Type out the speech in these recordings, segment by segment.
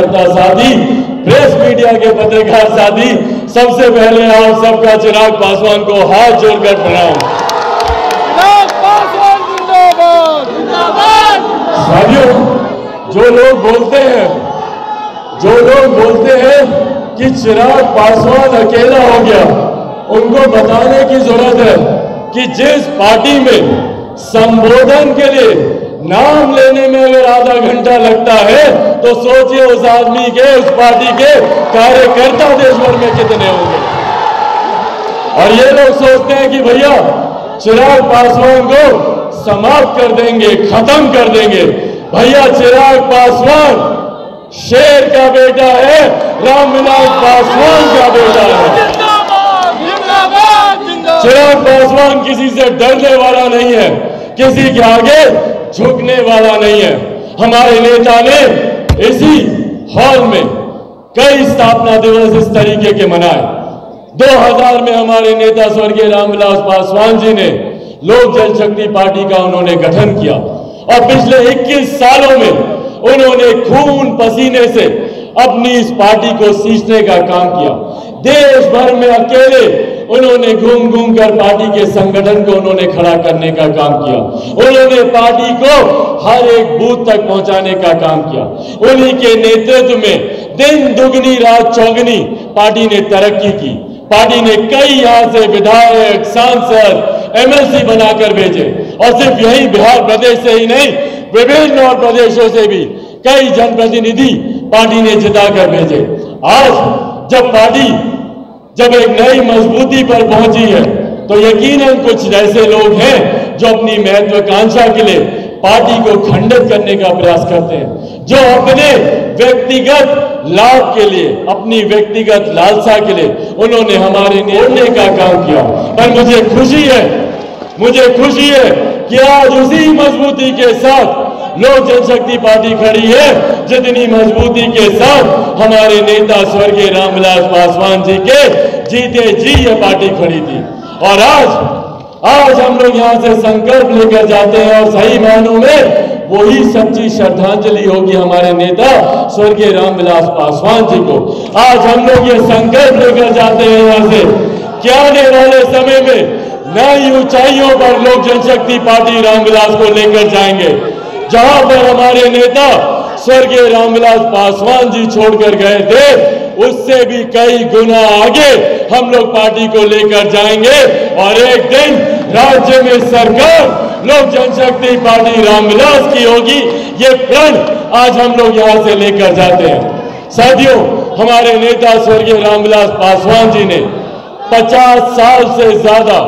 کرتا سادی press media کے پترکار سادی۔ سب سے پہلے آپ سب کا چراغ پاسوان کو ہاتھ جوڑ کر پڑھاؤں سادیوں جو لوگ بولتے ہیں جو لوگ بولتے ہیں کہ چراغ پاسوان اکیلا ہو گیا ان کو بتانے کی ضرورت ہے کہ جس پارٹی میں سمبودن کے لیے نام لینے میں اگر آدھا گھنٹہ لگتا ہے تو سوچئے اس آدمی کے، اس پارٹی کے کارے کرتا دیش بھر میں کتنے ہوں گے۔ اور یہ لوگ سوچتے ہیں کہ بھیا، چراغ پاسوان کو سماپت کر دیں گے، ختم کر دیں گے۔ بھیا، چراغ پاسوان، شیر کا بیٹا ہے، رام ملاغ پاسوان کا بیٹا ہے۔ چراغ پاسوان کسی سے ڈرنے والا نہیں ہے، کسی کے آگے جھکنے والا نہیں ہے۔ ہمارے نیتا نے اسی ہال میں کئی ستاپنا دیوز اس طریقے کے منائے۔ دو ہزار میں ہمارے نیتا سورگی رام ولاس پاسوان جی نے لوک جل شکتی پارٹی کا انہوں نے گھٹن کیا۔ اور پچھلے اکیس سالوں میں انہوں نے خون پسینے سے اپنی اس پارٹی کو سیچنے کا کام کیا۔ دیش بھر میں اکیلے انہوں نے گھوم گھوم کر پارٹی کے سنگٹن کو انہوں نے کھڑا کرنے کا کام کیا۔ انہوں نے پارٹی کو ہر ایک بوتھ تک پہنچانے کا کام کیا۔ انہی کے نیترتو میں دن دگنی، رات چوگنی پارٹی نے ترقی کی۔ پارٹی نے کئی یہاں سے ودھایک سانسد، ایم ایل سی بنا کر بھیجے۔ اور صرف یہی بہار پردیش سے ہی نہیں وبھن اور پردیشوں سے بھی کئی جن پرتیندھی پارٹی نے جتا کر بھیجے۔ آج جب پارٹی جب ایک نئی مضبوطی پر پہنچی ہے، تو یقیناً کچھ ایسے لوگ ہیں جو اپنی مہتوکانشا کے لیے پارٹی کو کھنڈت کرنے کا پریاس کرتے ہیں، جو اپنے ویکتیگت لابھ کے لیے، اپنی ویکتیگت لالسا کے لیے انہوں نے ہمارے نیرنے کا کام کیا۔ پر مجھے خوشی ہے، مجھے خوشی ہے کہ آج اسی مضبوطی کے ساتھ لوک جن شکتی پارٹی کھڑی ہے، جتنی مضبوطی کے ساتھ ہمارے نیتا سورگی رام ولاس پاسوان جی کے جیتے جی یہ پارٹی کھڑی تھی۔ اور آج آج ہم لوگ یہاں سے سنکلپ لے کر جاتے ہیں اور صحیح معنوں میں وہی سچی شردانجلی ہوگی ہمارے نیتا سورگی رام ولاس پاسوان جی کو۔ آج ہم لوگ یہ سنکلپ لے کر جاتے ہیں یہاں سے۔ کیا نے والے سمے میں نئی اونچائیوں پر لوک جن شکتی پارٹی رام ولاس کو لے کر جائیں گے؟ جہاں پر ہمارے نیتا سرگے رام ولاس پاسوان جی چھوڑ کر گئے تھے۔ اس سے بھی کئی گنا آگے ہم لوگ پارٹی کو لے کر جائیں گے۔ اور ایک دن راجیہ میں سرکار، لوک جن شکتی پارٹی رام ولاس کی ہوگی۔ یہ پرن آج ہم لوگ یہاں سے لے کر جاتے ہیں۔ سادیوں ہمارے نیتا سرگے رام ولاس پاسوان جی نے پچاس سال سے زیادہ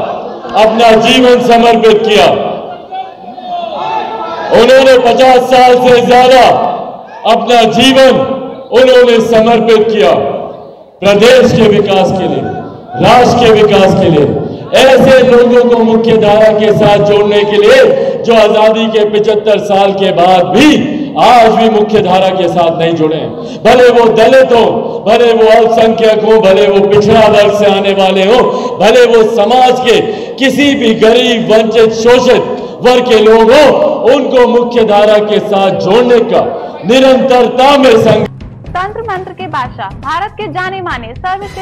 اپنا جیون سمرپت کیا۔ انہوں نے پچاس سال سے زیادہ اپنا جیون انہوں نے سمرپت کیا پردیش کے وکاس کے لیے، راشٹر کے وکاس کے لیے۔ ایسے لوگوں کو مکہ دھارا کے ساتھ جوڑنے کے لیے جو آزادی کے پچہتر سال کے بعد بھی آج بھی مکہ دھارا کے ساتھ نہیں جڑے۔ بھلے وہ دلت ہو بھلے وہ السنکھیک ہوں، بھلے وہ پچھڑا ورگ سے آنے والے ہوں، بھلے وہ سماج کے کسی بھی گریب ونچت شوشت ور کے لوگ ہوں ان کو مکھے دھارا کے ساتھ جوڑنے کا نرنترتا میں سنگ تنتر منتر کے بادشاہ بھارت کے جانے مانے سروس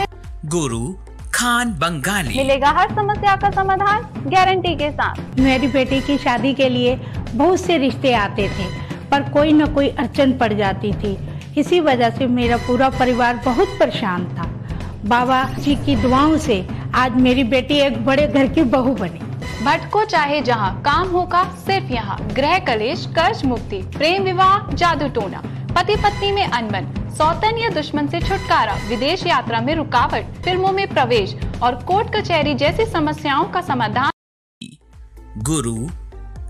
گورو خان بنگالی۔ ملے گا ہر سمسیا کا سمدھان گارنٹی کے ساتھ۔ میری بیٹی کی شادی کے لیے بہت سے رشتے آتے تھے پر کوئی نہ کوئی اڑچن پڑ جاتی تھی۔ اسی وجہ سے میرا پورا پریوار بہت پریشان تھا۔ بابا جی کی دعاؤں سے آج میری بیٹی ایک بڑے گھر کی بہو بنی۔ بھٹکو چاہے جہاں کام ہوگا صرف یہاں۔ گرہ کلیش کرج مکتی، پریم وواہ، جادو ٹونا۔ پتی پتنی میں انبن سوتن یا دشمن سے چھٹکارا۔ ودیش یاترا میں رکاوٹ، فلموں میں پرویش۔ اور کوٹ کچہری جیسی سمسیاؤں کا سمادھان۔ گرو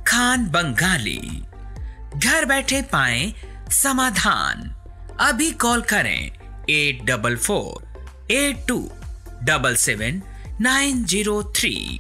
خان بنگالی، گھر بیٹھے پائیں سمادھان۔ ابھی کال کریں eight double four, eight two double seven, nine zero three.